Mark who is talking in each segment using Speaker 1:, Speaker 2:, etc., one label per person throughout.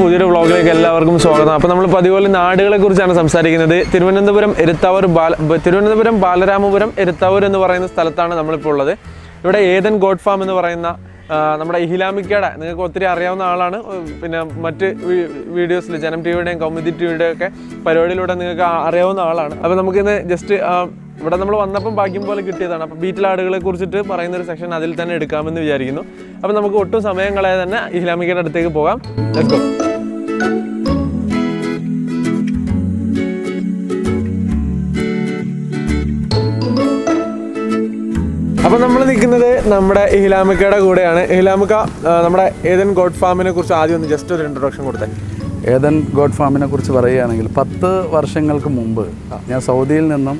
Speaker 1: പുതിയൊരു വ്ളോഗിലേക്ക് എല്ലാവർക്കും സ്വാഗതം. അപ്പോൾ നമ്മൾ പതിപോലെ നാടുകളെ കുറിച്ചാണ് സംസാരിക്കുന്നത്. തിരുവനന്തപുരം എരുത്താവൂർ ബാല തിരുവനന്തപുരം ബാലരാമപുരം എരുത്താവൂർ എന്ന് പറയുന്ന സ്ഥലത്താണ് നമ്മളിപ്പോൾ ഉള്ളത്. ഇവിടെ ഏതൻ ഗോഡ് ഫാം എന്ന് പറയുന്ന നമ്മുടെ ഇഹിലാമിക്കയുടെ നിങ്ങൾക്ക് ഒത്തിരി അറിയാവുന്ന ആളാണ്. പിന്നെ മറ്റ് വീഡിയോസിൽ ജനം ടി വിയുടെയും കൗമുദി ടി വിയുടെയും ഒക്കെ പരിപാടിയിലൂടെ നിങ്ങൾക്ക് അറിയാവുന്ന ആളാണ്. അപ്പോൾ നമുക്കിന്ന് ജസ്റ്റ് ഇവിടെ നമ്മൾ വന്നപ്പം ഭാഗ്യം പോലെ കിട്ടിയതാണ്. അപ്പോൾ ബീറ്റിൽ ആടുകളെ കുറിച്ചിട്ട് പറയുന്ന ഒരു സെക്ഷൻ അതിൽ തന്നെ എടുക്കാമെന്ന് വിചാരിക്കുന്നു. അപ്പോൾ നമുക്ക് ഒട്ടും സമയം കളയാതെ തന്നെ ഇസ്ലാമിക്കയുടെ അടുത്തേക്ക് പോകാം. ലെറ്റ്സ് ഗോ അപ്പോൾ നമ്മൾ നിൽക്കുന്നത് നമ്മുടെ ഇഹിലാമിക്കയുടെ കൂടെയാണ്. ഇഹിലാമിക്ക നമ്മുടെ ഏതൻ ഗോഡ് ഫാമിനെ കുറിച്ച് ആദ്യം ഒന്ന് ജസ്റ്റ് ഒരു ഇൻട്രൊഡക്ഷൻ കൊടുത്തേ.
Speaker 2: ഏതൻ ഗോഡ് ഫാമിനെ കുറിച്ച് പറയുകയാണെങ്കിൽ പത്ത് വർഷങ്ങൾക്ക് മുമ്പ് ഞാൻ സൗദിയിൽ നിന്നും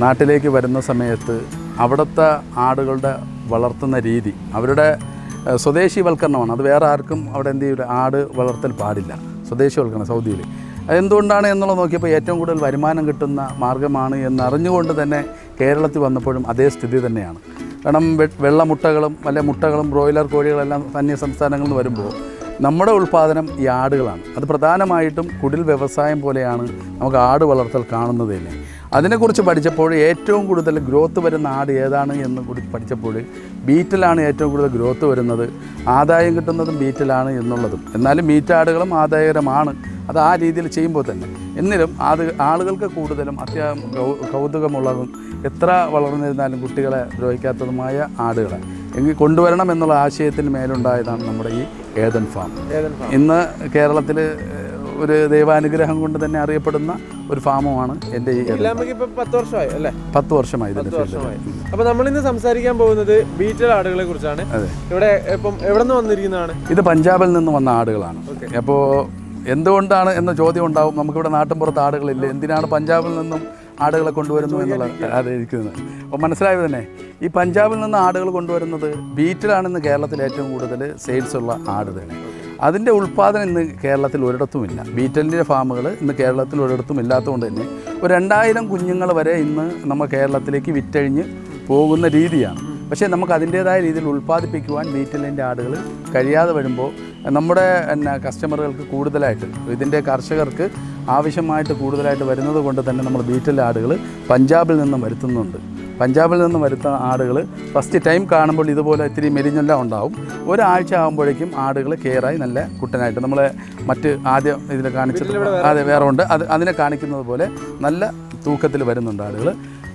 Speaker 2: നാട്ടിലേക്ക് വരുന്ന സമയത്ത് അവിടുത്തെ ആടുകളുടെ വളർത്തുന്ന രീതി അവരുടെ സ്വദേശി സ്വദേശിവൽക്കരണമാണ്. അത് വേറെ ആർക്കും അവിടെ എന്ത് ചെയ്യില്ല ആട് വളർത്തൽ പാടില്ല. സ്വദേശിവൽക്കരണം സൗദിയിൽ. അതെന്തുകൊണ്ടാണ് എന്നുള്ളത് നോക്കിയപ്പോൾ ഏറ്റവും കൂടുതൽ വരുമാനം കിട്ടുന്ന മാർഗമാണ് എന്നറിഞ്ഞുകൊണ്ട് തന്നെ കേരളത്തിൽ വന്നപ്പോഴും അതേ സ്ഥിതി തന്നെയാണ്. കാരണം വെള്ളമുട്ടകളും വല്ല മുട്ടകളും ബ്രോയിലർ കോഴികളെല്ലാം അന്യ സംസ്ഥാനങ്ങളിൽ നിന്ന് വരുമ്പോൾ നമ്മുടെ ഉൽപ്പാദനം ഈ ആടുകളാണ്. അത് പ്രധാനമായിട്ടും കുടിൽ വ്യവസായം പോലെയാണ് നമുക്ക് ആട് വളർത്തൽ കാണുന്നത് തന്നെ. അതിനെക്കുറിച്ച് പഠിച്ചപ്പോൾ ഏറ്റവും കൂടുതൽ ഗ്രോത്ത് വരുന്ന ആട് ഏതാണ് എന്ന് കൂടി പഠിച്ചപ്പോൾ ബീറ്റിലാണ് ഏറ്റവും കൂടുതൽ ഗ്രോത്ത് വരുന്നത്. ആദായം കിട്ടുന്നതും ബീറ്റിലാണ് എന്നുള്ളതും. എന്നാലും ബീറ്റാടുകളും ആദായകരമാണ്. അത് ആ രീതിയിൽ ചെയ്യുമ്പോൾ തന്നെ. എന്നിലും അത് ആളുകൾക്ക് കൂടുതലും അത്യാവശ്യം കൗതുകമുള്ളതും എത്ര വളർന്നിരുന്നാലും കുട്ടികളെ ദ്രോഹിക്കാത്തതുമായ ആടുകളെ എങ്കിൽ കൊണ്ടുവരണം എന്നുള്ള ആശയത്തിന് മേലുണ്ടായതാണ് നമ്മുടെ ഈ ഏതൻ ഫാം.
Speaker 1: ഏതൻ ഫാം.
Speaker 2: ഇന്ന് കേരളത്തിൽ ഒരു ദൈവാനുഗ്രഹം കൊണ്ട് തന്നെ അറിയപ്പെടുന്ന ഒരു ഫാമുമാണ് എന്റെ ഈ
Speaker 1: പത്ത് വർഷമായി അല്ലേ?
Speaker 2: പത്ത് വർഷമായി ഇതിന്റെ
Speaker 1: പത്ത് വർഷമായി. അപ്പൊ നമ്മൾ ഇന്ന് സംസാരിക്കാൻ പോകുന്നത് ബീറ്റൽ ആടുകളെ കുറിച്ചാണ്. ഇവിടെ ഇപ്പം എവിടെ നിന്ന് വന്നിരിക്കുന്നതാണ്?
Speaker 2: ഇത് പഞ്ചാബിൽ നിന്ന് വന്ന ആടുകളാണ്. അപ്പോൾ എന്തുകൊണ്ടാണ് എന്ന ചോദ്യം ഉണ്ടാവും. നമുക്കിവിടെ നാട്ടിൻപുറത്ത് ആടുകളില്ല? എന്തിനാണ് പഞ്ചാബിൽ നിന്നും ആടുകളെ കൊണ്ടുവരുന്നു എന്നുള്ള അതെ ഇരിക്കുന്നത്. അപ്പോൾ മനസ്സിലായത് തന്നെ ഈ പഞ്ചാബിൽ നിന്ന് ആടുകൾ കൊണ്ടുവരുന്നത് ബീറ്റിലാണെന്ന് കേരളത്തിൽ ഏറ്റവും കൂടുതൽ സെയിൽസ് ഉള്ള ആട് തന്നെ അതിന്റെ ഉൽപ്പാദനം ഇന്ന് കേരളത്തിൽ ഒരിടത്തുമില്ല. ബീറ്റലിന്റെ ഫാമുകൾ ഇന്ന് കേരളത്തിൽ ഒരിടത്തും ഇല്ലാത്തതുകൊണ്ട് തന്നെ ഒരു രണ്ടായിരം കുഞ്ഞുങ്ങൾ വരെ ഇന്ന് നമ്മൾ കേരളത്തിലേക്ക് വിറ്റഴിഞ്ഞ് പോകുന്ന രീതിയാണ്. പക്ഷേ നമുക്ക് അതിന്റേതായ രീതിയിൽ ഉൽപ്പാദിപ്പിക്കുവാൻ ബീറ്റലിന്റെ ആടുകൾ കഴിയാതെ വരുമ്പോൾ നമ്മുടെ എന്നാ കസ്റ്റമറുകൾക്ക് കൂടുതലായിട്ട് ഇതിന്റെ കർഷകർക്ക് ആവശ്യമായിട്ട് കൂടുതലായിട്ട് വരുന്നത് കൊണ്ട് തന്നെ നമ്മൾ ബീറ്റൽ ആടുകൾ പഞ്ചാബിൽ നിന്നും വരുത്തുന്നുണ്ട്. പഞ്ചാബിൽ നിന്ന് വരുത്തുന്ന ആടുകൾ ഫസ്റ്റ് ടൈം കാണുമ്പോൾ ഇതുപോലെ ഇത്തിരി മെലിഞ്ഞെല്ലാം ഉണ്ടാവും. ഒരാഴ്ച ആകുമ്പോഴേക്കും ആടുകൾ കെയറായി നല്ല കുട്ടനായിട്ട്. നമ്മൾ മറ്റ് ആദ്യം ഇതിൽ കാണിച്ചത് അതെ വേറെ ഉണ്ട്. അത് അതിനെ കാണിക്കുന്നത് പോലെ നല്ല തൂക്കത്തിൽ വരുന്നുണ്ട് ആടുകൾ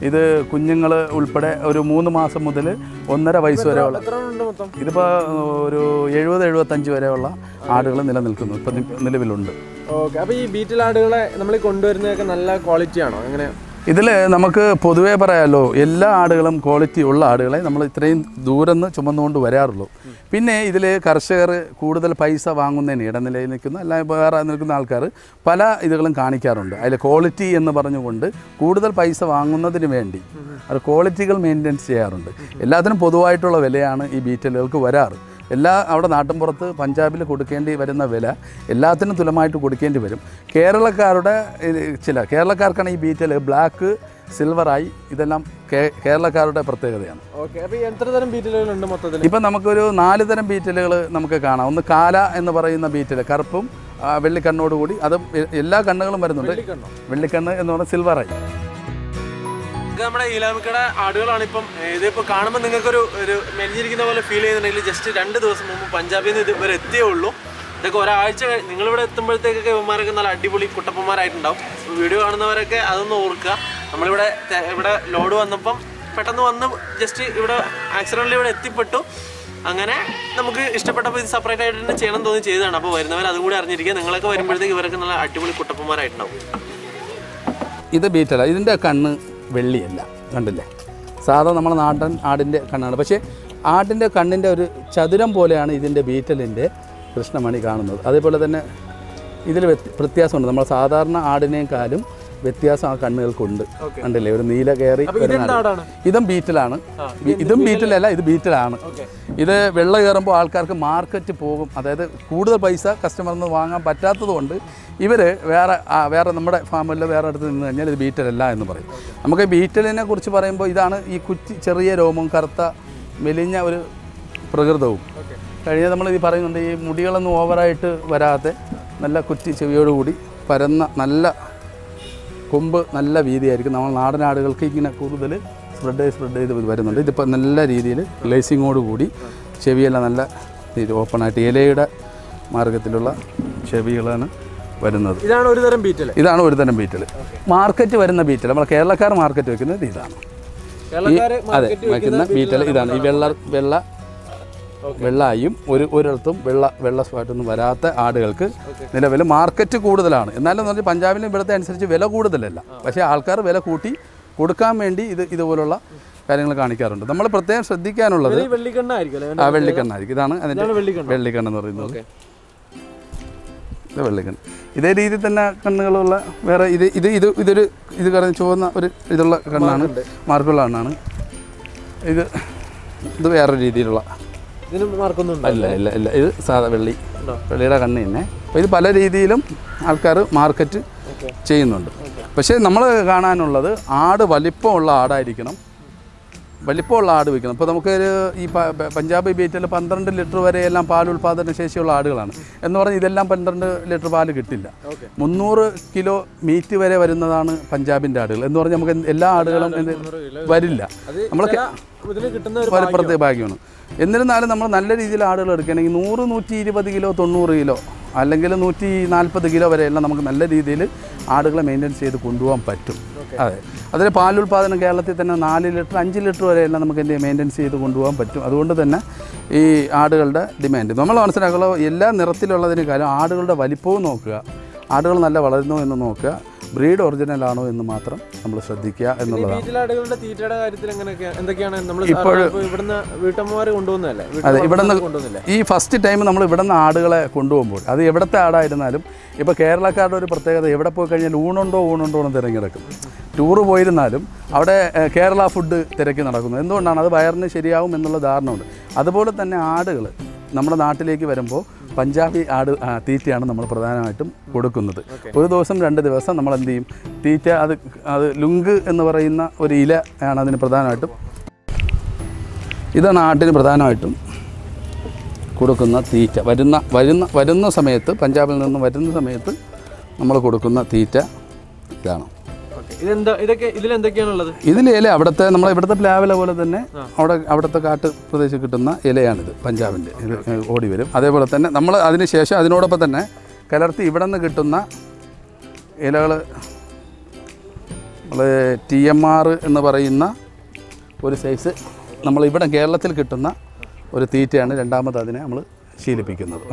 Speaker 2: ഇത് കുഞ്ഞുങ്ങൾ ഉൾപ്പെടെ ഒരു മൂന്ന് മാസം മുതൽ ഒന്നര വയസ്സ് വരെയുള്ള ഇതിപ്പോൾ ഒരു എഴുപത് എഴുപത്തഞ്ച് വരെയുള്ള ആടുകൾ നിലനിൽക്കുന്നു. ഇപ്പം നിലവിലുണ്ട്.
Speaker 1: ഓക്കെ. അപ്പോൾ ഈ ബീറ്റിൽ ആടുകളെ നമ്മൾ കൊണ്ടുവരുന്നതൊക്കെ നല്ല ക്വാളിറ്റിയാണോ ആണോ? എങ്ങനെ
Speaker 2: ഇതിൽ നമുക്ക് പൊതുവേ പറയാമല്ലോ എല്ലാ ആടുകളും ക്വാളിറ്റി ഉള്ള ആടുകളെ നമ്മൾ ഇത്രയും ദൂരം ചുമന്നുകൊണ്ട് വരാറുള്ളൂ. പിന്നെ ഇതിൽ കർഷകർ കൂടുതൽ പൈസ വാങ്ങുന്നതിന് ഇടനിലയിൽ നിൽക്കുന്ന അല്ല വേറെ നിൽക്കുന്ന ആൾക്കാർ പല ഇതുകളും കാണിക്കാറുണ്ട്. അതിൽ ക്വാളിറ്റി എന്ന് പറഞ്ഞുകൊണ്ട് കൂടുതൽ പൈസ വാങ്ങുന്നതിന് വേണ്ടി അത് ക്വാളിറ്റികൾ മെയിന്റെയിൻസ് ചെയ്യാറുണ്ട്. എല്ലാത്തിനും പൊതുവായിട്ടുള്ള വിലയാണ് ഈ ബീറ്റലുകൾക്ക് വരാറ്. എല്ലാ അവിടെ നാട്ടിൻപുറത്ത് പഞ്ചാബിൽ കൊടുക്കേണ്ടി വരുന്ന വില എല്ലാത്തിനും തുലമായിട്ട് കൊടുക്കേണ്ടി വരും. കേരളക്കാരുടെ ചില കേരളക്കാർക്കാണ് ഈ ബീറ്റൽ ബ്ലാക്ക് സിൽവറായി ഇതെല്ലാം കേരളക്കാരുടെ പ്രത്യേകതയാണ്.
Speaker 1: ഓക്കെ അപ്പോൾ ഈ എത്ര തരം ബീറ്റലുകളുണ്ട് മൊത്തത്തിൽ
Speaker 2: ഇപ്പം നമുക്കൊരു നാല് തരം ബീറ്റലുകൾ നമുക്ക് കാണാം. ഒന്ന് കാല എന്ന് പറയുന്ന ബീറ്റൽ കറുപ്പും വെള്ളിക്കണ്ണോടുകൂടി അതും എല്ലാ കണ്ണുകളും വരുന്നുണ്ട്?
Speaker 1: വെള്ളിക്കണ്ണ്?
Speaker 2: എന്ന് പറഞ്ഞാൽ സിൽവറായി
Speaker 1: ഇത് നമ്മുടെ ഈലാമിക്കട ആടുകളാണ് ഇപ്പം ഇതിപ്പോൾ കാണുമ്പോൾ നിങ്ങൾക്കൊരു ഒരു മെലിഞ്ഞിരിക്കുന്ന പോലെ ഫീൽ ചെയ്യുന്നുണ്ടെങ്കിൽ ജസ്റ്റ് രണ്ട് ദിവസം മുമ്പ് പഞ്ചാബിൽ നിന്ന് ഇത് എത്തിയേ ഉള്ളൂ. ഇതൊക്കെ ഒരാഴ്ച നിങ്ങളിവിടെ എത്തുമ്പോഴത്തേക്കൊക്കെ ഇവന്മാരൊക്കെ നല്ല അടിപൊളി കുട്ടപ്പന്മാരായിട്ടുണ്ടാവും. വീഡിയോ കാണുന്നവരൊക്കെ അതൊന്ന് ഓർക്കുക. നമ്മളിവിടെ ഇവിടെ ലോഡ് വന്നപ്പം പെട്ടെന്ന് വന്ന് ജസ്റ്റ് ഇവിടെ ആക്സിഡന്റിൽ ഇവിടെ എത്തിപ്പെട്ടു. അങ്ങനെ നമുക്ക് ഇഷ്ടപ്പെട്ടപ്പോൾ ഇത് സെപ്പറേറ്റ് ആയിട്ട് തന്നെ ചെയ്യണം തോന്നി ചെയ്തതാണ്. അപ്പോൾ വരുന്നവർ അതും കൂടി അറിഞ്ഞിരിക്കുക. നിങ്ങളൊക്കെ വരുമ്പോഴത്തേക്ക് ഇവരൊക്കെ നല്ല അടിപൊളി കുട്ടപ്പന്മാരായിട്ടുണ്ടാവും.
Speaker 2: ഇത് ബീറ്റല ഇതിന്റെ കണ്ണ് വെള്ളിയല്ല. കണ്ടില്ലേ? സാധാ നമ്മുടെ നാടൻ ആടിന്റെ കണ്ണാണ്. പക്ഷേ ആടിന്റെ കണ്ണിന്റെ ഒരു ചതുരം പോലെയാണ് ഇതിന്റെ ബീറ്റലിന്റെ കൃഷ്ണമണി കാണുന്നത്. അതേപോലെ തന്നെ ഇതിൽ വ്യത്യ- വ്യത്യാസമുണ്ട്. നമ്മൾ സാധാരണ ആടിനേക്കാളും വ്യത്യാസം ആ കണ്ണുകൾക്കുണ്ട്. കണ്ടില്ലേ? ഒരു നീല കയറി. ഇതും ബീറ്റിലാണ്. ഇതും ബീറ്റിലല്ല? ഇത് ബീറ്റിലാണ്. ഇത് വെള്ള കയറുമ്പോൾ ആൾക്കാർക്ക് മാർക്കറ്റ് പോകും. അതായത് കൂടുതൽ പൈസ കസ്റ്റമറിൽ നിന്ന് വാങ്ങാൻ പറ്റാത്തതുകൊണ്ട് ഇവർ വേറെ വേറെ നമ്മുടെ ഫാമിൽ വേറെ അടുത്ത് നിന്ന് കഴിഞ്ഞാൽ ഇത് ബീറ്റലല്ല എന്ന് പറയും. നമുക്ക് ബീറ്റലിനെ കുറിച്ച് പറയുമ്പോൾ ഇതാണ് ഈ കുറ്റി ചെറിയ രോമം കറുത്ത മെലിഞ്ഞ ഒരു പ്രകൃതവും. കഴിഞ്ഞ നമ്മൾ ഈ പറയുന്നുണ്ട് ഈ മുടികളൊന്നും ഓവറായിട്ട് വരാതെ നല്ല കുറ്റി ചെവിയോടുകൂടി പരന്ന നല്ല കൊമ്പ് നല്ല വീതിയായിരിക്കും. നമ്മൾ നാടനാടുകൾക്ക് ഇങ്ങനെ കൂടുതൽ സ്പ്രെഡ് ചെയ്ത് സ്പ്രെഡ് ചെയ്ത് വരുന്നുണ്ട്. ഇതിപ്പോൾ നല്ല രീതിയിൽ ഗ്ലേസിങ്ങോട് കൂടി ചെവിയെല്ലാം നല്ല രീതി ഓപ്പണായിട്ട് ഇലയുടെ മാർഗത്തിലുള്ള ചെവികളാണ് വരുന്നത്.
Speaker 1: ഇതാണ് ഒരു തരം ബീറ്റൽ
Speaker 2: ഇതാണ് ഒരു തരം ബീറ്റൽ മാർക്കറ്റ് വരുന്ന ബീറ്റൽ നമ്മൾ കേരളക്കാർ മാർക്കറ്റ് വെക്കുന്നത് ഇതാണ്. അതെ വയ്ക്കുന്ന ബീറ്റൽ ഇതാണ്. ഈ വെള്ള വെള്ള വെള്ളായും ഒരു ഒരിടത്തും വെള്ള വെള്ള സ്പോട്ടൊന്നും വരാത്ത ആടുകൾക്ക് നിലവിൽ മാർക്കറ്റ് കൂടുതലാണ്. എന്നാലും എന്ന് പറഞ്ഞാൽ പഞ്ചാബിലും ഇവിടുത്തെ അനുസരിച്ച് വില കൂടുതലല്ല. പക്ഷേ ആൾക്കാർ വില കൂട്ടി കൊടുക്കാൻ വേണ്ടി ഇത് ഇതുപോലുള്ള കാര്യങ്ങൾ കാണിക്കാറുണ്ട്. നമ്മൾ പ്രത്യേകം ശ്രദ്ധിക്കാനുള്ളത്
Speaker 1: വെള്ളിക്കണ്ണായിരിക്കും
Speaker 2: ആ വെള്ളിക്കണ്ണായിരിക്കും. ഇതാണ്
Speaker 1: അതിന്റെ വെള്ളിക്കണ്ണ.
Speaker 2: എന്ന് പറയുന്നത്. ഇത് വെള്ളിക്കണ്ണ്. ഇതേ രീതിയിൽ തന്നെ കണ്ണുകളുള്ള വേറെ ഇത് ഇത് ഇത് ഇതൊരു ഇത് കറങ്ങി ചുവന്ന ഒരു ഇതുള്ള കണ്ണാണ്. മാർക്കുള്ള കണ്ണാണ്. ഇത് ഇത് വേറെ രീതിയിലുള്ള
Speaker 1: ഇതിന് മാർക്കൊന്നും
Speaker 2: അല്ല ഇല്ല ഇല്ല. ഇത് സാധാ വെള്ളി. വെള്ളിയുടെ കണ്ണ് തന്നെ. അപ്പോൾ ഇത് പല രീതിയിലും ആൾക്കാർ മാർക്കറ്റ് ചെയ്യുന്നുണ്ട്. പക്ഷേ നമ്മൾ കാണാനുള്ളത് ആട് വലിപ്പമുള്ള ആടായിരിക്കണം. വലിപ്പമുള്ള ആട് വിൽക്കണം ഇപ്പോൾ നമുക്ക് ഈ പഞ്ചാബ് ബീറ്റിൽ പന്ത്രണ്ട് ലിറ്റർ വരെ എല്ലാം പാൽ ഉൽപ്പാദന ശേഷിയുള്ള ആടുകളാണ്. എന്ന് പറഞ്ഞാൽ ഇതെല്ലാം പന്ത്രണ്ട് ലിറ്റർ പാൽ കിട്ടില്ല. മുന്നൂറ് കിലോ മീറ്റ് വരെ വരുന്നതാണ് പഞ്ചാബിന്റെ ആടുകൾ. എന്ന് പറഞ്ഞാൽ നമുക്ക് എല്ലാ ആടുകളും വരില്ല. നമ്മളൊക്കെ ഫലപ്രദ ഭാഗ്യമാണ്. എന്നിരുന്നാലും നമ്മൾ നല്ല രീതിയിൽ ആടുകൾ എടുക്കുകയാണെങ്കിൽ നൂറ് നൂറ്റി ഇരുപത് കിലോ തൊണ്ണൂറ് കിലോ അല്ലെങ്കിൽ നൂറ്റി നാൽപ്പത് കിലോ വരെയെല്ലാം നമുക്ക് നല്ല രീതിയിൽ ആടുകളെ മെയിന്റെയിൻ ചെയ്ത് കൊണ്ടുപോകാൻ പറ്റും. അതെ. അതിൽ പാലുൽപാദനം കേരളത്തിൽ തന്നെ നാല് ലിറ്റർ അഞ്ച് ലിറ്റർ വരെയെല്ലാം നമുക്ക് എന്ത് മെയിന്റെനൻസ് ചെയ്ത് കൊണ്ടുപോകാൻ പറ്റും. അതുകൊണ്ട് തന്നെ ഈ ആടുകളുടെ ഡിമാൻഡ് നമ്മൾ മനസ്സിലാക്കുക എല്ലാ നിറത്തിലുള്ളതിനേക്കാളും ആടുകളുടെ വലിപ്പവും നോക്കുക. ആടുകൾ നല്ല വളരുന്നു എന്ന് നോക്കുക. ബ്രീഡ് ഒറിജിനൽ ആണോ എന്ന് മാത്രം നമ്മൾ ശ്രദ്ധിക്കുക എന്നുള്ളതാണ്.
Speaker 1: ഇവിടുന്ന്
Speaker 2: അതെ ഇവിടെ ഈ ഫസ്റ്റ് ടൈം നമ്മൾ ഇവിടുന്ന് ആടുകളെ കൊണ്ടുപോകുമ്പോൾ അത് എവിടുത്തെ ആടായിരുന്നാലും ഇപ്പോൾ കേരളക്കാരുടെ ഒരു പ്രത്യേകത എവിടെ പോയി കഴിഞ്ഞാൽ ഊണുണ്ടോ ഊണുണ്ടോ എന്ന് തിരഞ്ഞെടുക്കും. ടൂറ് പോയിരുന്നാലും അവിടെ കേരള ഫുഡ് തിരക്കി നടക്കുന്നു. എന്തുകൊണ്ടാണ്? അത് വയറിന് ശരിയാവും എന്നുള്ള ധാരണ ഉണ്ട്. അതുപോലെ തന്നെ ആടുകൾ നമ്മുടെ നാട്ടിലേക്ക് വരുമ്പോൾ പഞ്ചാബി ആട് തീറ്റയാണ് നമ്മൾ പ്രധാനമായിട്ടും കൊടുക്കുന്നത്. ഒരു ദിവസം രണ്ട് ദിവസം നമ്മൾ എന്ത് ചെയ്യും? തീറ്റ അത് അത് ലുങ്ക് എന്ന് പറയുന്ന ഒരു ഇല ആണ് അതിന് പ്രധാനമായിട്ടും. ഇതാണ് ആട്ടിന് പ്രധാനമായിട്ടും കൊടുക്കുന്ന തീറ്റ. വരുന്ന വരുന്ന വരുന്ന സമയത്ത് പഞ്ചാബിൽ നിന്ന് വരുന്ന സമയത്ത് നമ്മൾ കൊടുക്കുന്ന തീറ്റ ഇതാണ്.
Speaker 1: ഇതെന്താ ഇതൊക്കെ
Speaker 2: ഇല അവിടുത്തെ നമ്മളെ ഇവിടുത്തെ പ്ലാവില പോലെ തന്നെ അവിടെ അവിടുത്തെ കാട്ട് പ്രദേശത്ത് കിട്ടുന്ന ഇലയാണിത് പഞ്ചാബിന്റെ. ഇത് ഓടി വരും. അതേപോലെ തന്നെ നമ്മൾ അതിന് ശേഷം അതിനോടൊപ്പം തന്നെ കലർത്തി ഇവിടെ നിന്ന് കിട്ടുന്ന ഇലകൾ നമ്മൾ ടി എം ആർ എന്ന് പറയുന്ന ഒരു സൈസ് നമ്മൾ ഇവിടെ കേരളത്തിൽ കിട്ടുന്ന ഒരു തീറ്റയാണ് രണ്ടാമത് അതിനെ നമ്മൾ ശീലിപ്പിക്കുന്നത്.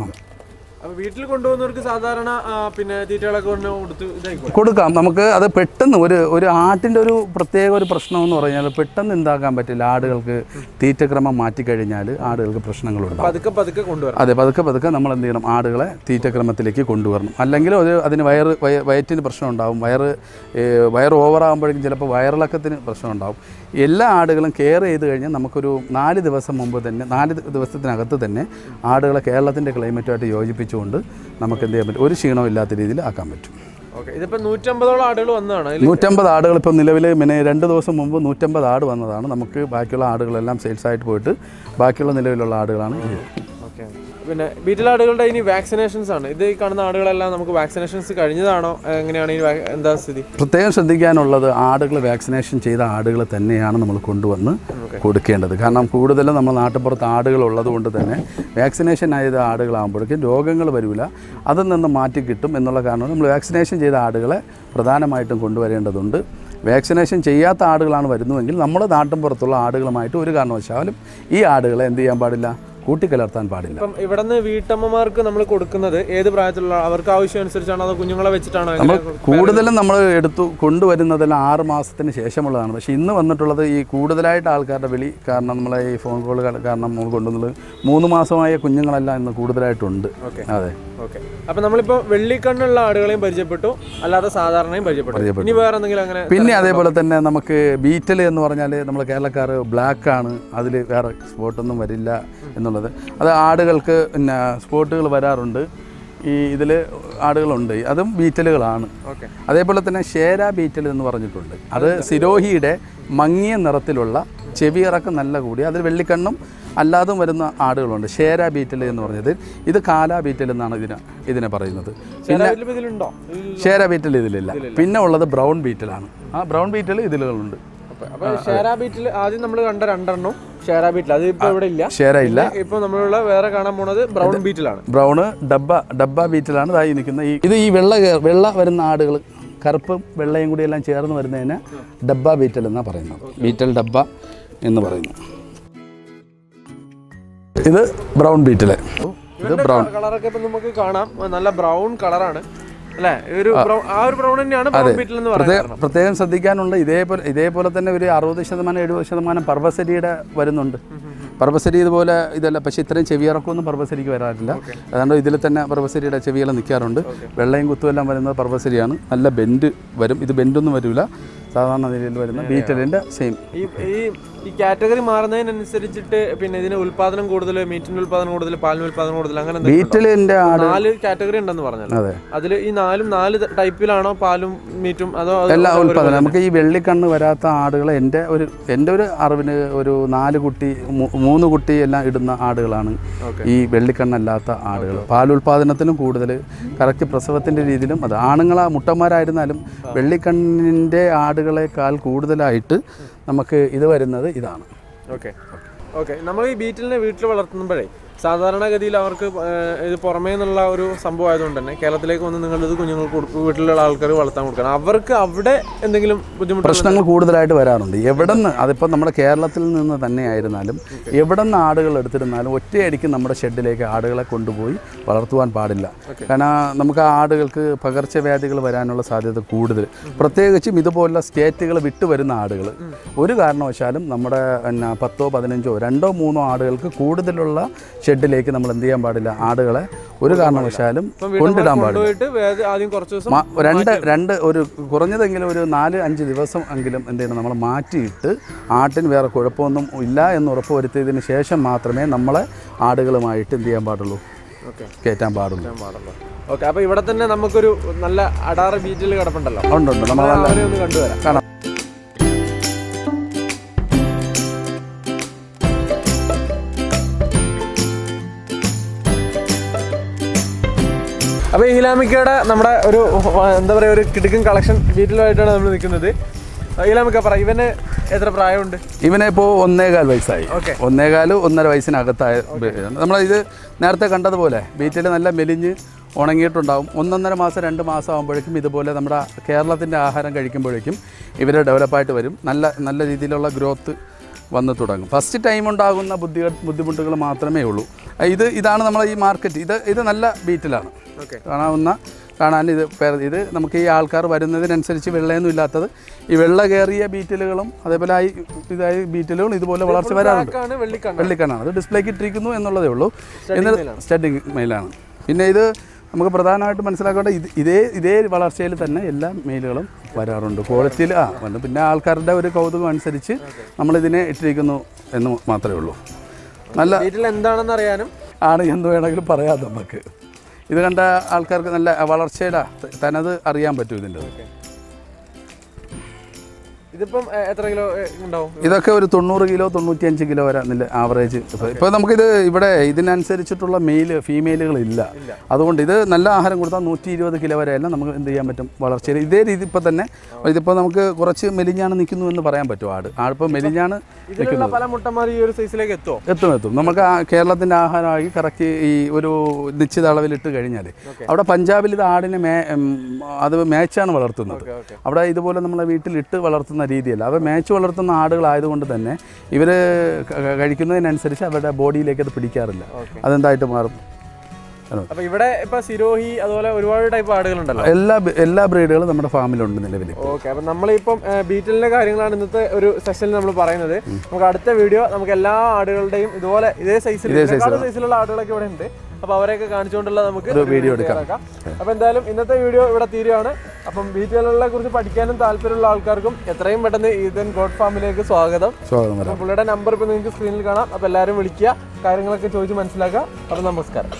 Speaker 1: വീട്ടിൽ കൊണ്ടുപോകുന്നവർക്ക് സാധാരണ പിന്നെ തീറ്റകളൊക്കെ
Speaker 2: കൊടുക്കാം. നമുക്ക് അത് പെട്ടെന്ന് ഒരു ഒരു ആട്ടിന്റെ ഒരു പ്രത്യേക ഒരു പ്രശ്നം എന്ന് പറഞ്ഞാൽ പെട്ടെന്ന് എന്താക്കാൻ പറ്റില്ല ആടുകൾക്ക് തീറ്റക്രമം മാറ്റിക്കഴിഞ്ഞാൽ ആടുകൾക്ക് പ്രശ്നങ്ങളുണ്ട്
Speaker 1: പതുക്കെ പതുക്കെ കൊണ്ടുവരണം.
Speaker 2: അതെ പതുക്കെ പതുക്കെ നമ്മൾ എന്ത് ചെയ്യണം? ആടുകളെ തീറ്റക്രമത്തിലേക്ക് കൊണ്ടുവരണം. അല്ലെങ്കിൽ ഒരു അതിന് വയറ് വയ- വയറ്റിന് പ്രശ്നം ഉണ്ടാവും. വയറ് വയറ് ഓവറാകുമ്പോഴേക്കും ചിലപ്പോൾ വയറിളക്കത്തിന് പ്രശ്നം ഉണ്ടാവും. എല്ലാ ആടുകളും കെയർ ചെയ്ത് കഴിഞ്ഞാൽ നമുക്കൊരു നാല് ദിവസം മുമ്പ് തന്നെ നാല് ദിവസത്തിനകത്ത് തന്നെ ആടുകളെ കേരളത്തിന്റെ ക്ലൈമറ്റുമായിട്ട് യോജിപ്പിച്ചുകൊണ്ട് നമുക്ക് എന്ത് ചെയ്യാൻ പറ്റും? ഒരു ക്ഷീണവും ഇല്ലാത്ത രീതിയിൽ ആക്കാൻ പറ്റും. നൂറ്റമ്പത് ആടുകൾ ഇപ്പം നിലവിൽ പിന്നെ രണ്ട് ദിവസം മുമ്പ് നൂറ്റമ്പത് ആട് വന്നതാണ്. നമുക്ക് ബാക്കിയുള്ള ആടുകളെല്ലാം സെയിൽസ് ആയിട്ട് പോയിട്ട് ബാക്കിയുള്ള നിലവിലുള്ള ആടുകളാണ്
Speaker 1: പിന്നെ ബീറ്റലാടുകളുടെ ഇനി വാക്സിനേഷൻസ് ആണ്. ഇത് ഈ കാണുന്ന ആടുകളെല്ലാം നമുക്ക് വാക്സിനേഷൻസ് കഴിഞ്ഞതാണോ? എങ്ങനെയാണ് ഈ എന്താ സ്ഥിതി?
Speaker 2: പ്രത്യേകം ശ്രദ്ധിക്കാനുള്ളത് ആടുകൾ വാക്സിനേഷൻ ചെയ്ത ആടുകൾ തന്നെയാണ് നമ്മൾ കൊണ്ടുവന്ന് കൊടുക്കേണ്ടത്. കാരണം കൂടുതലും നമ്മൾ നാട്ടുപുറത്ത് ആടുകൾ ഉള്ളതുകൊണ്ട് തന്നെ വാക്സിനേഷൻ ചെയ്ത ആടുകളാകുമ്പോഴേക്കും രോഗങ്ങൾ വരില്ല അതിൽ നിന്ന് മാറ്റി കിട്ടും എന്നുള്ള കാരണം നമ്മൾ വാക്സിനേഷൻ ചെയ്ത ആടുകളെ പ്രധാനമായിട്ടും കൊണ്ടുവരേണ്ടതുണ്ട്. വാക്സിനേഷൻ ചെയ്യാത്ത ആടുകളാണ് വരുന്നതെങ്കിൽ നമ്മുടെ നാട്ടിൻ പുറത്തുള്ള ആടുകളുമായിട്ട് ഒരു കാരണവശാലും ഈ ആടുകളെ എന്ത് ചെയ്യാൻ പാടില്ല? കൂട്ടിക്കലർത്താൻ പാടില്ല.
Speaker 1: ഇപ്പം ഇവിടെ വീട്ടമ്മമാർക്ക് നമ്മൾ കൊടുക്കുന്നത് ഏത് പ്രായത്തിലുള്ള അവർക്ക് ആവശ്യം അനുസരിച്ചാണ് അതോ കുഞ്ഞുങ്ങളെ വെച്ചിട്ടാണ്
Speaker 2: നമ്മൾ കൂടുതലും നമ്മൾ എടുത്തു കൊണ്ടുവരുന്നതെല്ലാം ആറ് മാസത്തിന് ശേഷമുള്ളതാണ്. പക്ഷേ ഇന്ന് വന്നിട്ടുള്ളത് ഈ കൂടുതലായിട്ട് ആൾക്കാരുടെ വിളി കാരണം നമ്മളെ ഈ ഫോൺ കോൾ കാരണം നമ്മൾ കൊണ്ടുവന്നുള്ളത് മൂന്ന് മാസമായ കുഞ്ഞുങ്ങളെല്ലാം ഇന്ന് കൂടുതലായിട്ടുണ്ട്. അതെ.
Speaker 1: ഓക്കെ. അപ്പൊ നമ്മളിപ്പോ വെള്ളിക്കണ്ണുള്ള ആടുകളെയും പരിചയപ്പെട്ടു. അല്ലാതെ സാധാരണയും പരിചയപ്പെട്ടു. ഇനി വേറെ എന്തെങ്കിലും അങ്ങനെ
Speaker 2: പിന്നെ അതേപോലെ തന്നെ നമുക്ക് ബീറ്റൽ എന്ന് പറഞ്ഞാൽ നമ്മൾ കേരളക്കാർ ബ്ലാക്ക് ആണ്. അതിൽ വേറെ സ്പോട്ടൊന്നും വരില്ല എന്നുള്ളത്. അത് ആടുകൾക്ക് പിന്നെ സ്പോട്ടുകൾ വരാറുണ്ട്. ഈ ഇതിൽ ആടുകളുണ്ട്. അതും ബീറ്റലുകളാണ്.
Speaker 1: ഓക്കെ.
Speaker 2: അതേപോലെ തന്നെ ഷേര ബീറ്റൽ എന്ന് പറഞ്ഞിട്ടുണ്ട്. അത് സിരോഹിയുടെ മങ്ങിയ നിറത്തിലുള്ള ചെവിയിറക്കം നല്ല കൂടി അതിൽ വെള്ളിക്കണ്ണും അല്ലാതും വരുന്ന ആടുകളുണ്ട്. ഷേര ബീറ്റൽ എന്ന് പറഞ്ഞത്. ഇത് കാല ബീറ്റൽ എന്നാണ് ഇതിന് ഇതിനെ പറയുന്നത്. പിന്നെ
Speaker 1: ഇതിലുണ്ടോ?
Speaker 2: ഷേര ബീറ്റൽ ഇതിലില്ല. പിന്നെ ഉള്ളത് ബ്രൗൺ ബീറ്റലാണ്. ആ ബ്രൗൺ ബീറ്റൽ
Speaker 1: ഷേരാ ആദ്യം നമ്മൾ കണ്ട രണ്ടെണ്ണം ഷേര ബീറ്റിൽ. അത് ഇപ്പൊ ഇവിടെ ഇല്ല.
Speaker 2: ഷേര ഇല്ല.
Speaker 1: ഇപ്പൊ നമ്മളുള്ള വേറെ കാണാൻ പോണത് ബ്രൗൺ ബീറ്റിലാണ്.
Speaker 2: ബ്രൗണ് ഡബ്ബ ഡബ്ബ ബീറ്റലാണ് ഇതായി നിൽക്കുന്ന ഈ ഇത് ഈ വെള്ള വെള്ള വരുന്ന ആടുകൾ കറുപ്പും വെള്ളയും കൂടി എല്ലാം ചേർന്ന് വരുന്നതിന് ഡബ്ബ ബീറ്റൽ എന്നാണ് പറയുന്നത്. ബീറ്റൽ ഡബ്ബ എന്ന് പറയുന്നു. ഇത് ബ്രൗൺ ബീറ്റിലെ ഇത് ബ്രൗൺ
Speaker 1: കളറൊക്കെ നമുക്ക് കാണാം. നല്ല ബ്രൗൺ കളറാണ് പറയുന്നത്
Speaker 2: പ്രത്യേകം ശ്രദ്ധിക്കാനുണ്ട്. ശ്രദ്ധിക്കാനുള്ള ഇതേപോലെ ഇതേപോലെ തന്നെ ഒരു അറുപത് ശതമാനം എഴുപത് ശതമാനം പർവസരിയുടെ വരുന്നുണ്ട്. പർവസരി ഇതുപോലെ ഇതല്ല. പക്ഷെ ഇത്രയും ചെവിയിറക്കമൊന്നും പർവസരിക്ക് വരാറില്ല. അതുകൊണ്ട് ഇതിൽ തന്നെ പർവസരിയുടെ ചെവിയെല്ലാം നിൽക്കാറുണ്ട് വെള്ളയും കുത്തും എല്ലാം വരുന്നത് പർവസരിയാണ്. നല്ല ബെൻഡ് വരും. ഇത് ബെൻഡൊന്നും വരില്ല സാധാരണ നിലയിൽ വരുന്ന ബീറ്റലിന്റെ സെയിം
Speaker 1: ഈ ഈ കാറ്റഗറി മാറുന്നതിനനുസരിച്ചിട്ട് പിന്നെ ഇതിന് ഉൽപാദനം കൂടുതൽ മീറ്റിന്റെ ഉൽപാദനം കൂടുതൽ പാലിന് ഉൽപാദനം കൂടുതൽ അങ്ങനെ നാല് കാറ്റഗറി ഉണ്ടെന്ന് പറഞ്ഞു
Speaker 2: അതെ.
Speaker 1: അതിൽ ഈ നാലും നാല് ടൈപ്പിലാണോ പാലും മീറ്റും അതോ
Speaker 2: എല്ലാ ഉൽപാദനം. നമുക്ക് ഈ വെള്ളിക്കണ്ണ് വരാത്ത ആടുകൾ എന്റെ ഒരു എന്റെ ഒരു അറിവിന് ഒരു നാല് കുട്ടി മൂന്ന് കുട്ടി എല്ലാം ഇടുന്ന ആടുകളാണ്. ഈ വെള്ളിക്കണ്ണല്ലാത്ത ആടുകൾ. പാലുൽപാദനത്തിനും കൂടുതൽ കറക്റ്റ് പ്രസവത്തിന്റെ രീതിയിലും അത് ആണുങ്ങളാ മുട്ടന്മാരായിരുന്നാലും വെള്ളിക്കണ്ണിന്റെ ആടുകളെക്കാൾ കൂടുതലായിട്ട് നമുക്ക് ഇത് വരുന്നത് ഇതാണ്.
Speaker 1: ഓക്കെ ഓക്കെ നമ്മൾ ഈ ബീറ്റിലിനെ വീട്ടിൽ വളർത്തുമ്പോഴേ സാധാരണഗതിയിൽ അവർക്ക് ഇത് പുറമേ നിന്നുള്ള ഒരു സംഭവം ആയതുകൊണ്ട് തന്നെ കേരളത്തിലേക്ക് വന്ന് നിങ്ങൾ ഇത് കുഞ്ഞുങ്ങൾക്ക് വീട്ടിലുള്ള ആൾക്കാർ വളർത്താൻ കൊടുക്കണം. അവർക്ക് അവിടെ എന്തെങ്കിലും ബുദ്ധിമുട്ട്
Speaker 2: പ്രശ്നങ്ങൾ കൂടുതലായിട്ട് വരാറുണ്ട്. എവിടെ നിന്ന് അതിപ്പോൾ നമ്മുടെ കേരളത്തിൽ നിന്ന് തന്നെ ആയിരുന്നാലും എവിടെ നിന്ന് ആടുകൾ എടുത്തിരുന്നാലും ഒറ്റയടിക്ക് നമ്മുടെ ഷെഡിലേക്ക് ആടുകളെ കൊണ്ടുപോയി വളർത്തുവാൻ പാടില്ല. കാരണം നമുക്ക് ആ ആടുകൾക്ക് പകർച്ചവ്യാധികൾ വരാനുള്ള സാധ്യത കൂടുതൽ. പ്രത്യേകിച്ചും ഇതുപോലുള്ള സ്റ്റേറ്റുകൾ വിട്ടു വരുന്ന ആടുകൾ ഒരു കാരണവശാലും നമ്മുടെ പിന്നെ പത്തോ പതിനഞ്ചോ രണ്ടോ മൂന്നോ ആടുകൾക്ക് കൂടുതലുള്ള ഷെഡിലേക്ക് നമ്മൾ എന്ത് ചെയ്യാൻ പാടില്ല? ആടുകളെ ഒരു കാരണവശാലും കൊണ്ടിടാൻ പാടില്ല. രണ്ട് രണ്ട് ഒരു കുറഞ്ഞതെങ്കിലും ഒരു നാല് അഞ്ച് ദിവസം എങ്കിലും എന്ത് ചെയ്യണം? നമ്മൾ മാറ്റിയിട്ട് ആട്ടിന് വേറെ കുഴപ്പമൊന്നും ഇല്ല എന്ന് ഉറപ്പുവരുത്തിയതിന് ശേഷം മാത്രമേ നമ്മളെ ആടുകളുമായിട്ട് എന്ത് ചെയ്യാൻ പാടുള്ളൂ? കയറ്റാൻ പാടുള്ളൂ.
Speaker 1: ഓക്കെ അപ്പൊ ഇവിടെ തന്നെ നമുക്കൊരു നല്ല അടാറ് ബീറ്റിൽ കിടപ്പുണ്ടല്ലോ.
Speaker 2: ഉണ്ട് ഉണ്ട്. നമ്മൾ
Speaker 1: കണ്ടുവരാം. അപ്പോൾ ഇലാമിക്കയുടെ നമ്മുടെ ഒരു എന്താ പറയുക ഒരു കിടുക്കും കളക്ഷൻ വീട്ടിലായിട്ടാണ് നമ്മൾ നിൽക്കുന്നത്. ഇലാമിക്ക പറ ഇവന് എത്ര പ്രായമുണ്ട്?
Speaker 2: ഇവനെ ഇപ്പോൾ ഒന്നേകാൽ വയസ്സായി.
Speaker 1: ഓക്കെ.
Speaker 2: ഒന്നേകാൽ ഒന്നര വയസ്സിനകത്തായ നമ്മളിത് നേരത്തെ കണ്ടതുപോലെ ബീറ്റിൽ നല്ല മെലിഞ്ഞ് ഉണങ്ങിയിട്ടുണ്ടാവും. ഒന്നൊന്നര മാസം രണ്ട് മാസം ആകുമ്പോഴേക്കും ഇതുപോലെ നമ്മുടെ കേരളത്തിന്റെ ആഹാരം കഴിക്കുമ്പോഴേക്കും ഇവർ ഡെവലപ്പായിട്ട് വരും. നല്ല നല്ല രീതിയിലുള്ള ഗ്രോത്ത് വന്ന് തുടങ്ങും. ഫസ്റ്റ് ടൈം ഉണ്ടാകുന്ന ബുദ്ധി ബുദ്ധിമുട്ടുകൾ മാത്രമേ ഉള്ളൂ. ഇത് ഇതാണ് നമ്മളെ ഈ മാർക്കറ്റ്. ഇത് ഇത് നല്ല ബീറ്റിലാണ്. കാണാവുന്ന കാണാൻ ഇത് ഇത് നമുക്ക് ഈ ആൾക്കാർ വരുന്നതിനനുസരിച്ച് വെള്ളയൊന്നും ഇല്ലാത്തത്. ഈ വെള്ള കയറിയ ബീറ്റലുകളും അതേപോലെ ഈ ഇതായ ബീറ്റലുകളും ഇതുപോലെ വളർച്ച വരാറുണ്ട്. വെള്ളിക്കണ്ണാണ് അത് ഡിസ്പ്ലേക്ക് ഇട്ടിരിക്കുന്നു എന്നുള്ളതേ ഉള്ളൂ. എന്നാൽ സ്റ്റഡിങ് മെയിലാണ് പിന്നെ ഇത് നമുക്ക് പ്രധാനമായിട്ട് മനസ്സിലാക്കേണ്ട ഇത് ഇതേ ഇതേ വളർച്ചയിൽ തന്നെ എല്ലാ മെയിലുകളും വരാറുണ്ട്. ക്വാളിറ്റിയിൽ ആ പിന്നെ ആൾക്കാരുടെ ഒരു കൗതുകം അനുസരിച്ച് നമ്മളിതിനെ ഇട്ടിരിക്കുന്നു എന്ന് മാത്രമേ ഉള്ളൂ. നല്ല
Speaker 1: വീട്ടിൽ എന്താണെന്ന് അറിയാനും
Speaker 2: ആണ് എന്ത് വേണമെങ്കിലും പറയാം നമുക്ക്. ഇത് കണ്ട ആൾക്കാർക്ക് നല്ല വളർച്ചയുടെ തനത് അറിയാൻ പറ്റും ഇതിന്റെ
Speaker 1: ഇതിപ്പം എത്ര കിലോ ഉണ്ടാവും?
Speaker 2: ഇതൊക്കെ ഒരു തൊണ്ണൂറ് കിലോ തൊണ്ണൂറ്റിയഞ്ച് കിലോ വരെ നില ആവറേജ് ഇപ്പോൾ നമുക്കിത് ഇവിടെ ഇതിനനുസരിച്ചിട്ടുള്ള മെയിൽ ഫീമെയിലുകളില്ല അതുകൊണ്ട് ഇത് നല്ല ആഹാരം കൊടുത്താൽ നൂറ്റി ഇരുപത് കിലോ വരെ എല്ലാം നമുക്ക് എന്ത് ചെയ്യാൻ പറ്റും? വളർച്ചയിൽ ഇതേ രീതി ഇപ്പോൾ തന്നെ ഇതിപ്പോൾ നമുക്ക് കുറച്ച് മെലിഞ്ഞാണ് നിൽക്കുന്നു എന്ന് പറയാൻ പറ്റും ആട്. ആടിപ്പോൾ മെലിഞ്ഞാണ്
Speaker 1: പല മുട്ടന്മാർ ഈ ഒരു സൈസിലേക്ക് എത്തുമോ
Speaker 2: എത്തും എത്തും. നമുക്ക് കേരളത്തിന്റെ കേരളത്തിന്റെ ആഹാരമായി കറക്റ്റ് ഈ ഒരു നിശ്ചിത അളവിലിട്ട് കഴിഞ്ഞാൽ അവിടെ പഞ്ചാബിൽ ഇത് ആടിനെ മേ അത് മേച്ചാണ് വളർത്തുന്നത്. അവിടെ ഇതുപോലെ നമ്മളെ വീട്ടിലിട്ട് വളർത്തുന്ന രീതിയല്ല. അവ മേച്ച് വളർത്തുന്ന ആടുകളായതുകൊണ്ട് തന്നെ ഇവർ കഴിക്കുന്നതിനനുസരിച്ച് അവരുടെ ബോഡിയിലേക്ക് അത് പിടിക്കാറില്ല. അതെന്തായിട്ട് മാറും?
Speaker 1: അപ്പൊ ഇവിടെ ഇപ്പൊ സിരോഹി അതുപോലെ ഒരുപാട് ടൈപ്പ് ആടുകളുണ്ടല്ലോ.
Speaker 2: എല്ലാ എല്ലാ ബ്രീഡുകളും നമ്മുടെ ഫാമിലുണ്ട് നിലവിൽ
Speaker 1: ഓക്കെ അപ്പൊ നമ്മളിപ്പം ബീറ്റലിന്റെ കാര്യങ്ങളാണ് ഇന്നത്തെ ഒരു സെഷനിൽ നമ്മൾ പറയുന്നത്. നമുക്ക് അടുത്ത വീഡിയോ നമുക്ക് എല്ലാ ആടുകളുടെയും ഇതുപോലെ ഇതേ സൈസിൽ സൈസിലുള്ള ആടുകളൊക്കെ ഇവിടെ ഉണ്ട്. അപ്പൊ അവരെയൊക്കെ കാണിച്ചുകൊണ്ടുള്ള നമുക്ക്
Speaker 2: വീഡിയോ എടുക്കാം.
Speaker 1: അപ്പൊ എന്തായാലും ഇന്നത്തെ വീഡിയോ ഇവിടെ തീരുവാണ്. അപ്പം ബീറ്റലുകളെ കുറിച്ച് പഠിക്കാനും താല്പര്യമുള്ള ആൾക്കാർക്കും എത്രയും പെട്ടെന്ന് ഈതൻ ഗോഡ് ഫാമിലേക്ക് സ്വാഗതം. പുള്ളിയുടെ നമ്പർ ഇപ്പൊ നിങ്ങൾക്ക് സ്ക്രീനിൽ കാണാം. അപ്പൊ എല്ലാവരും വിളിക്കുക. കാര്യങ്ങളൊക്കെ ചോദിച്ച് മനസ്സിലാക്കുക. അപ്പൊ നമസ്കാരം.